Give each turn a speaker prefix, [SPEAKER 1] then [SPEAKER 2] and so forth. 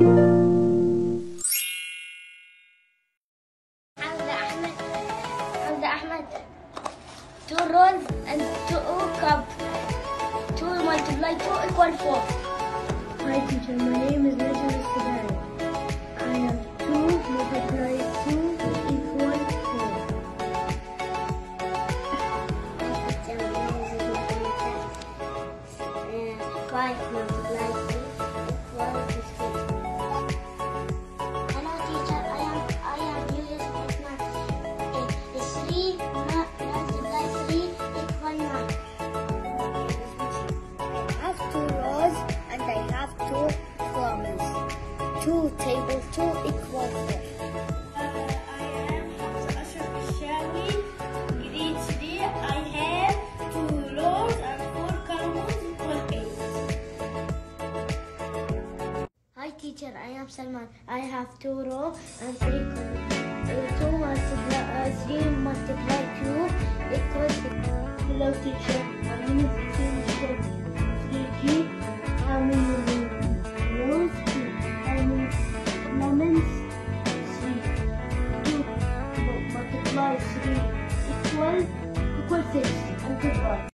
[SPEAKER 1] عبد أحمد أحمد two rolls and two cup two multiply two equal four
[SPEAKER 2] Hi teacher, my name is Najm Sabari. I have 2 multiply 2 equal 4.
[SPEAKER 1] Five multiply
[SPEAKER 2] 2 rows and I have 2 columns. 2 tables, 2 equal 4.
[SPEAKER 3] I am Shawi, grade 3. I have two rows and four columns equal eight.
[SPEAKER 1] Hi teacher, I am Salman. I have two rows and three columns. Uh, two multiply uh, three multiply two equals six.
[SPEAKER 2] Hello teacher, name is Sri Equal Equal Six and